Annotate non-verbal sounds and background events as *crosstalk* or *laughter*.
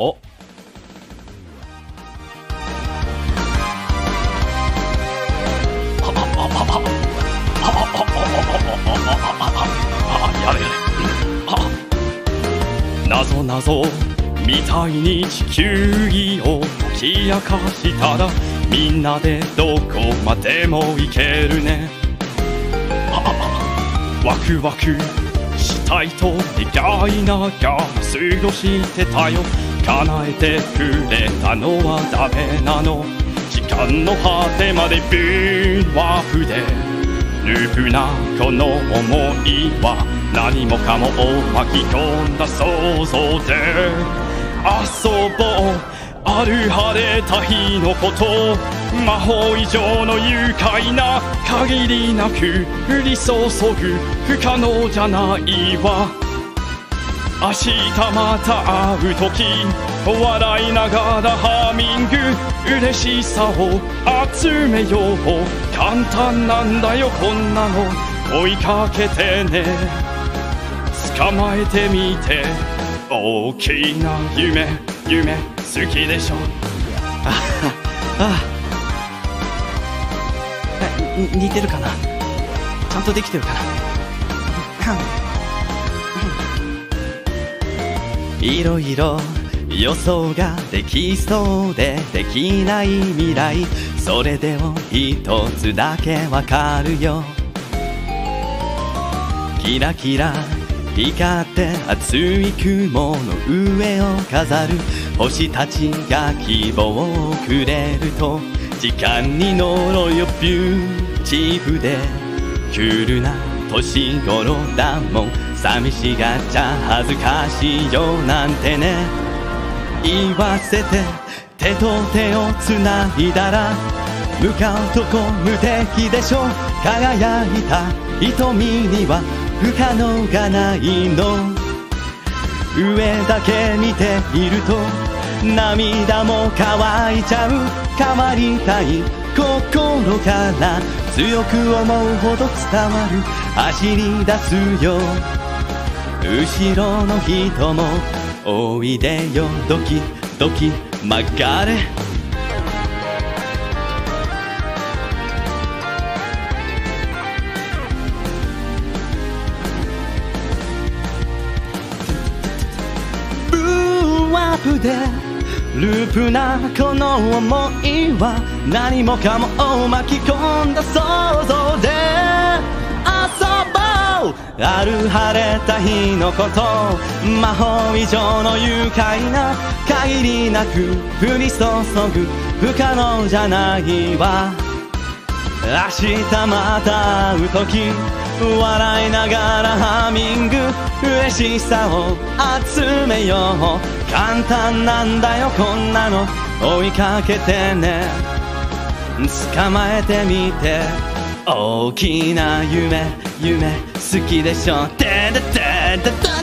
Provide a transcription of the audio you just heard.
お。やれやれ。なぞなぞみたいに地球儀を解き明かしたらみんなでどこまでも行けるね。ワクワクしたいと願いながら過ごしてたよ。叶えてくれたのはダメなの。時間の果てまでビーワープでループなこの想いは何もかもを巻き込んだ想像で。遊ぼう。ある晴れた日のこと。魔法以上の愉快な限りなく降り注ぐ不可能じゃないわ。明日また会う時笑いながらハミング嬉しさを集めよう。簡単なんだよこんなの。追いかけてね。捕まえてみて大きな夢夢好きでしょ。*laughs* ああに似てるかな？ちゃんとできてるかな *laughs* いろいろ予想ができそうでできない未来。それでも一つだけわかるよ。キラキラ光って熱い雲の上を飾る。星たちが希望をくれると。時間に乗ろうよビューティフで。クールな年頃だもん。寂しがっちゃ恥ずかしいよなんてね。言わせて手と手をつないだら向かうとこ無敵でしょ。輝いた瞳には不可能がないの。上だけ見ていると涙も乾いちゃう。変わりたい心から強く思うほど伝わる。走り出すよ。後ろの人もおいでよドキドキ曲がれ。ブーアップでループなこの想いは何もかもを巻き込んだ想像ある晴れた日のこと魔法以上の愉快な限りなく降り注ぐ不可能じゃないわ。明日また会う時笑いながらハミング嬉しさを集めよう。簡単なんだよこんなの。追いかけてね。捕まえてみて。大きな夢夢好きでしょ。てでてでて